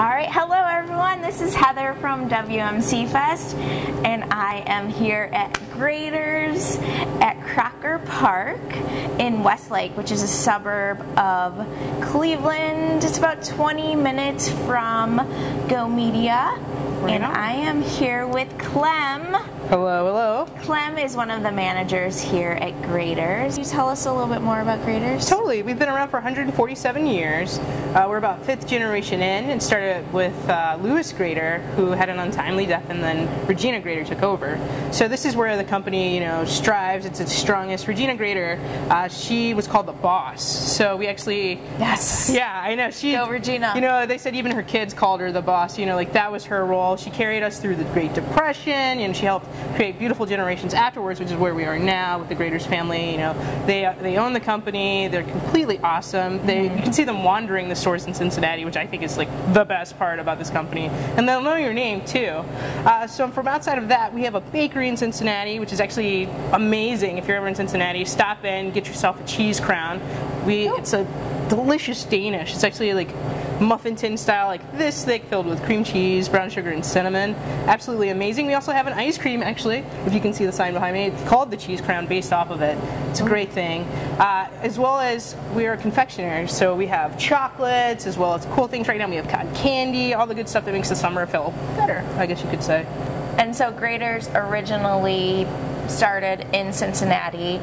All right, hello everyone. This is Heather from WMC Fest, and I am here at Graeter's at Crocker Park in Westlake, which is a suburb of Cleveland. It's about 20 minutes from Go Media. Right and on. I am here with Clem. Hello, hello. Clem is one of the managers here at Graeter's. Can you tell us a little bit more about Graeter's? Totally. We've been around for 147 years. Uh, we're about fifth generation in and started with uh, Louis Graeter, who had an untimely death, and then Regina Graeter took over. So this is where the company, you know, strives. It's its strongest. Regina Graeter, uh, she was called the boss. So we actually Yes. Yeah, I know. She, Go, Regina. You know, they said even her kids called her the boss. You know, like that was her role. She carried us through the Great Depression, and she helped create beautiful generations afterwards, which is where we are now with the Graeters family. You know, they they own the company. They're completely awesome. They you can see them wandering the stores in Cincinnati, which I think is like the best part about this company. And they'll know your name too. Uh, so from outside of that, we have a bakery in Cincinnati, which is actually amazing. If you're ever in Cincinnati, stop in, get yourself a cheese crown. We it's a delicious Danish. It's actually like muffin tin style, like this thick, filled with cream cheese, brown sugar, and cinnamon. Absolutely amazing. We also have an ice cream, actually, if you can see the sign behind me. It's called the Cheese Crown, based off of it. It's a great thing. Uh, as well as we are confectioners, so we have chocolates, as well as cool things right now. We have cotton candy, all the good stuff that makes the summer feel better, I guess you could say. And so Graeter's originally started in Cincinnati,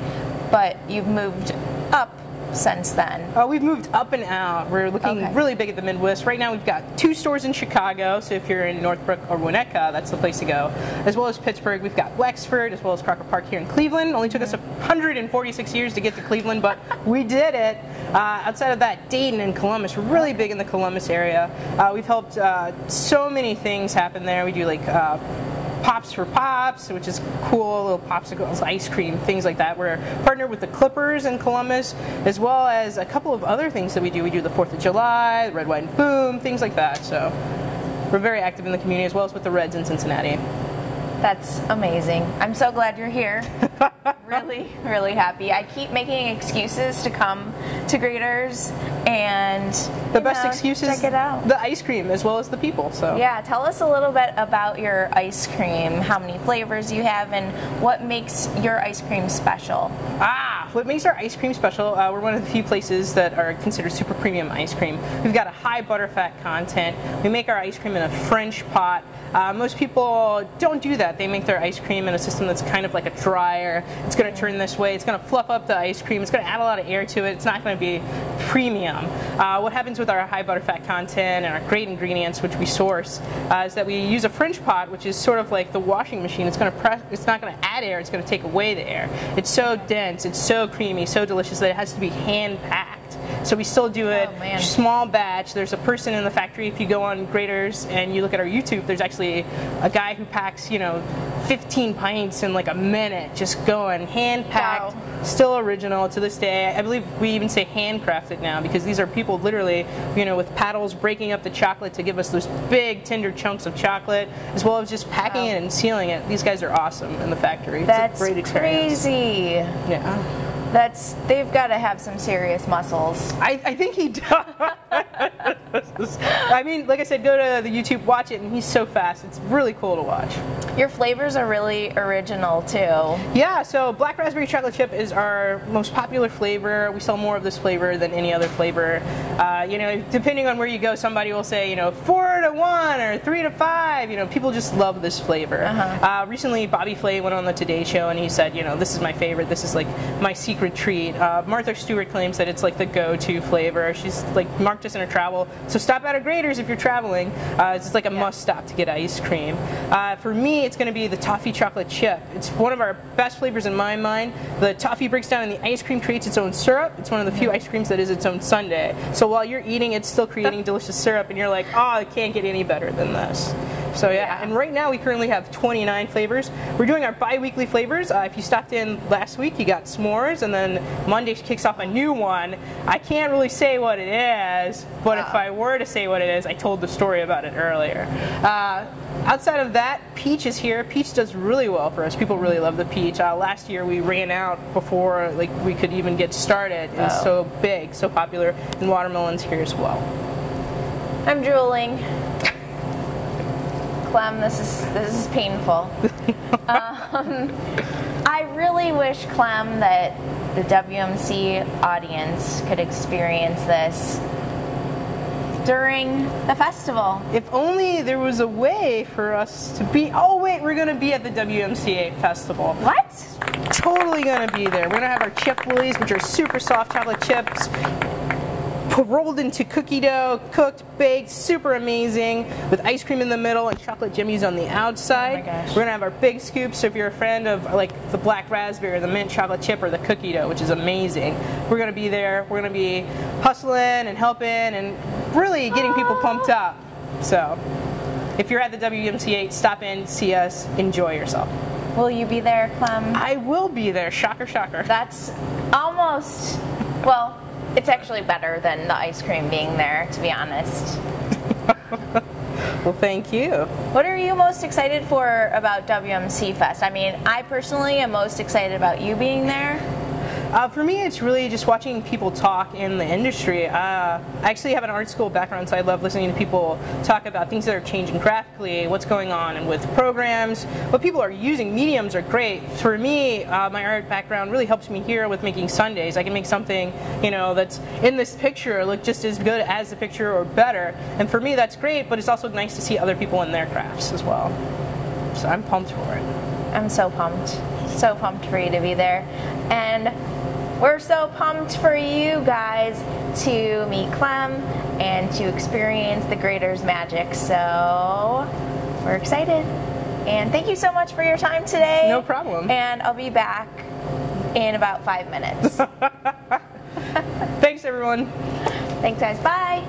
but you've moved up since then. Uh, we've moved up and out. We're looking Okay. really big at the Midwest. Right now, we've got two stores in Chicago. So if you're in Northbrook or Winnetka, that's the place to go. As well as Pittsburgh, we've got Wexford, as well as Crocker Park here in Cleveland. Only took us 146 years to get to Cleveland, but we did it. Uh, outside of that, Dayton and Columbus. We're really big in the Columbus area. Uh, we've helped uh, so many things happen there. We do like. Pops for Pops, which is cool, little popsicles, ice cream, things like that. We're partnered with the Clippers in Columbus, as well as a couple of other things that we do. We do the 4th of July, Red, White, and Boom, things like that. So we're very active in the community, as well as with the Reds in Cincinnati. That's amazing. I'm so glad you're here. really, really happy. I keep making excuses to come to Graeter's and The best know, excuse is check it out. the ice cream, as well as the people. So Yeah, tell us a little bit about your ice cream, how many flavors you have, and what makes your ice cream special. Ah, what makes our ice cream special? Uh, we're one of the few places that are considered super premium ice cream. We've got a high butterfat content. We make our ice cream in a French pot. Uh, most people don't do that. They make their ice cream in a system that's kind of like a dryer. It's going to turn this way. It's going to fluff up the ice cream. It's going to add a lot of air to it. It's not going to be premium. Uh, what happens with our high butterfat content and our great ingredients, which we source, uh, is that we use a French pot, which is sort of like the washing machine. It's going to press. It's not going to add air. It's going to take away the air. It's so dense. It's so creamy, so delicious that it has to be hand packed. So we still do it Oh, small batch. There's a person in the factory. If you go on Graeter's and you look at our YouTube, there's actually a guy who packs, you know, 15 pints in like a minute, just going hand packed, Wow. still original to this day. I believe we even say handcrafted now because these are people literally, you know, with paddles breaking up the chocolate to give us those big tender chunks of chocolate, as well as just packing Wow. it and sealing it. These guys are awesome in the factory. It's That's a great experience. crazy. Yeah. That's they've got to have some serious muscles. I, I think he does. I mean, like I said, go to the YouTube, watch it, and he's so fast. It's really cool to watch. Your flavors are really original too. Yeah, so black raspberry chocolate chip is our most popular flavor. We sell more of this flavor than any other flavor. Uh, you know, depending on where you go, somebody will say, you know, four to one or three to five. You know, people just love this flavor. Uh-huh. Uh, recently, Bobby Flay went on the Today Show and he said, you know, this is my favorite. This is like my secret treat. Uh, Martha Stewart claims that it's like the go-to flavor. She's like marked us in her travel. So stop at a Graeter's if you're traveling. Uh, it's just like a must stop to get ice cream. Uh, for me, it's going to be the toffee chocolate chip. It's one of our best flavors in my mind. The toffee breaks down and the ice cream creates its own syrup. It's one of the few ice creams that is its own sundae. So while you're eating, it's still creating delicious syrup, and you're like, oh, it can't get any better than this. So yeah, and right now we currently have 29 flavors. We're doing our bi-weekly flavors. Uh, if you stopped in last week, you got s'mores, and then Monday kicks off a new one. I can't really say what it is, but if Oh. I were to say what it is, I told the story about it earlier. Uh, outside of that, peach is here. Peach does really well for us. People really love the peach. Uh, last year we ran out before like we could even get started. It was Oh. so big, so popular, and watermelon's here as well. I'm drooling. Clem. This is this is painful. um, I really wish Clem that the WMC audience could experience this during the festival. If only there was a way for us to be. Oh wait, we're gonna be at the WMCA festival. What? Totally gonna be there. We're gonna have our chip willies, which are super soft chocolate chips, rolled into cookie dough, cooked, baked, super amazing, with ice cream in the middle and chocolate jimmies on the outside. Oh my gosh. We're gonna have our big scoops. So if you're a friend of like the black raspberry, or the mint chocolate chip, or the cookie dough, which is amazing, we're gonna be there. We're gonna be hustling and helping and really getting people pumped up. So if you're at the WMCA, stop in, see us, enjoy yourself. Will you be there, Clem? I will be there. Shocker, shocker. That's almost, well, it's actually better than the ice cream being there, to be honest. Well, thank you. What are you most excited for about WMC Fest? I mean, I personally am most excited about you being there. Uh, for me, it's really just watching people talk in the industry. Uh, I actually have an art school background, so I love listening to people talk about things that are changing graphically, what's going on, and with programs, what people are using. Mediums are great. For me, uh, my art background really helps me here with making sundaes. I can make something, you know, that's in this picture look just as good as the picture or better. And for me, that's great. But it's also nice to see other people in their crafts as well. So I'm pumped for it. I'm so pumped. So pumped for you to be there. And we're so pumped for you guys to meet Clem and to experience the Graeter's magic. So we're excited. And thank you so much for your time today. No problem. And I'll be back in about five minutes. Thanks, everyone. Thanks, guys. Bye.